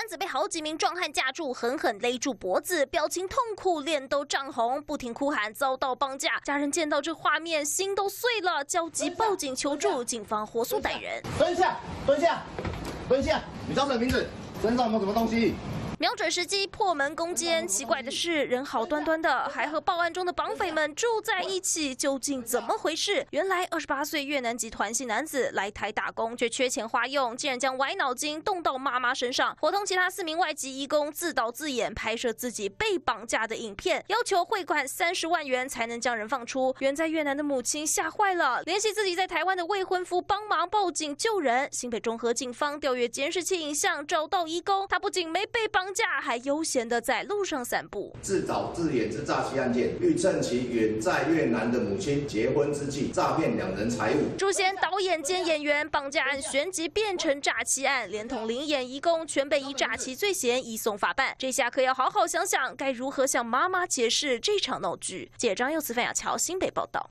男子被好几名壮汉架住，狠狠勒住脖子，表情痛苦，脸都涨红，不停哭喊遭到绑架。家人见到这画面，心都碎了，焦急报警求助，警方火速逮人。蹲下，蹲下，蹲下！你叫什么名字？身上有没有什么东西？瞄准时机破门攻坚，奇怪的是，人好端端的，还和报案中的绑匪们住在一起，究竟怎么回事？原来二十八岁越南籍团系男子来台打工，却缺钱花用，竟然将歪脑筋动到妈妈身上，伙同其他四名外籍义工自导自演拍摄自己被绑架的影片，要求汇款三十万元才能将人放出。远在越南的母亲吓坏了，联系自己在台湾的未婚夫帮忙报警救人。新北中和警方调阅监视器影像，找到义工，他不仅没被绑。架还悠闲的在路上散步，自导自演之诈欺案件，欲趁其远在越南的母亲结婚之际，诈骗两人财物。朱贤导演兼演员，绑架案旋即变成诈欺案，连同灵演一共全被以诈欺罪嫌移送法办。这下可要好好想想，该如何向妈妈解释这场闹剧。记者张佑慈、范雅乔新北报道。